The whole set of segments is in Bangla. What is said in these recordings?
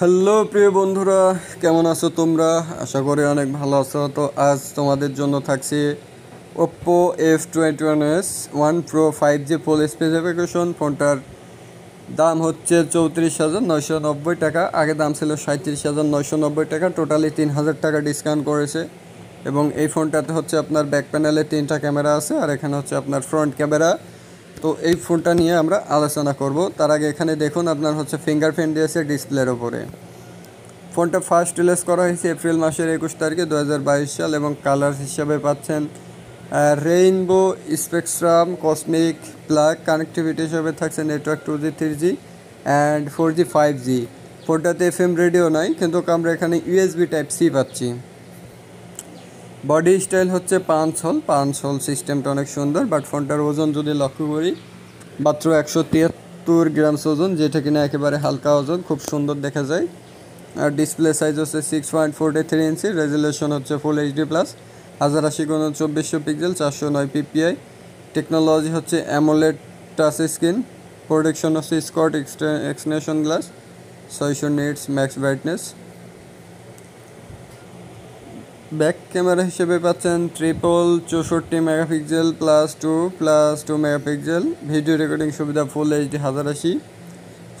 হ্যালো, প্রিয় বন্ধুরা, কেমন আছো তোমরা? আশা করি অনেক ভালো আছো। তো আজ তোমাদের জন্য থাকছে Oppo F twenty one S one pro five G full specification ফোনটার দাম হচ্ছে চৌত্রিশ হাজার নয়শো নব্বই টাকা। আগে দাম ছিল সাঁত্রিশ হাজার নয়শো নব্বই টাকা। টোটালি তিন হাজার টাকা ডিসকাউন্ট করেছে। এবং এই ফোনটাতে হচ্ছে আপনার ব্যাক প্যানেলে তিনটা ক্যামেরা আছে। আর এখানে হচ্ছে আপনার ফ্রন্ট ক্যামেরা তো এই ফোনটা নিয়ে আমরা আলোচনা করব। তার আগে এখানে দেখুন আপনার হচ্ছে ফিঙ্গারপ্রিন্ট দিয়েছে ডিসপ্লের ওপরে ফোনটা ফার্স্ট রিলিজ করা হয়েছে এপ্রিল মাসের একুশ তারিখে দু হাজার বাইশ সাল এবং কালার হিসাবে পাচ্ছেন। Rainbow spectrum cosmic black connectivity হিসাবে থাকছে network two G three G and four G five G ফোনটাতে এফ এম রেডিও নাই, কিন্তু আমরা এখানে ইউএসবি টাইপ সি পাচ্ছি। বডি স্টাইল হচ্ছে পাঁচ হল পাঁচ হল সিস্টেমটা অনেক সুন্দর বাট ফোনটার ওজন যদি লক্ষ্য করি, মাত্র একশো তিয়াত্তর গ্রামস ওজন, যেটা কিনা একেবারে হালকা ওজন, খুব সুন্দর দেখা যায়। আর ডিসপ্লে সাইজ হচ্ছে six point forty three inch resolution হচ্ছে ফুল এইচডি প্লাস হাজার আশি গুণ চব্বিশশো পিক্সেল চারশো নয় পিপিআই টেকনোলজি হচ্ছে অ্যামোলেড টাচ স্ক্রিন প্রোটেকশন হচ্ছে স্কট এক্সটেনশন গ্লাস ছয়শো nits max brightness back camera হিসেবে পাচ্ছেন ট্রিপল চৌষট্টি megapixel plus two plus two megapixel. Video recording সুবিধা ফুল এইচডি হাজার আশি।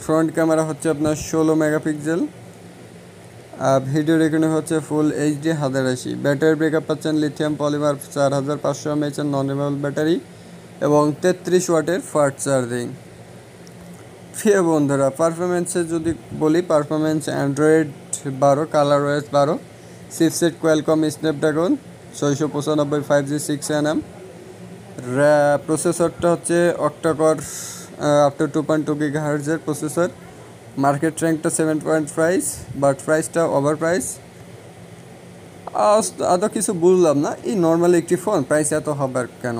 ফ্রন্ট ক্যামেরা হচ্ছে আপনার ষোলো মেগাপিক্সেল। আর ভিডিও রেকর্ডিং হচ্ছে ফুল এইচডি হাজার আশি। ব্যাটারি ব্যাকআপ পাচ্ছেন লিথিয়াম পলিমার চার হাজার পাঁচশো এমএচের নন রিমেবল ব্যাটারি এবং তেত্রিশ ওয়াটের ফাস্ট চার্জিং প্রিয় বন্ধুরা পারফরমেন্সে যদি বলি পারফরমেন্স অ্যান্ড্রয়েড বারো কালার ওয়েস বারো। সিপসেট কোয়েলকম স্ন্যাপড্রাগন ছয়শো পঁচানব্বই five G six N M প্রসেসরটা হচ্ছে octacore after two two point two giga হার্জের processor market র্যাঙ্কটা সেভেন পয়েন্ট প্রাইস বাট প্রাইসটা ওভার প্রাইস আদৌ কিছু বুঝলাম না। এই নর্মালি একটি ফোন প্রাইস এত হবার কেন?